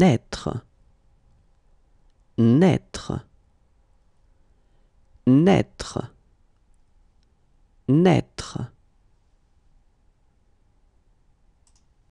naître, naître, naître, naître.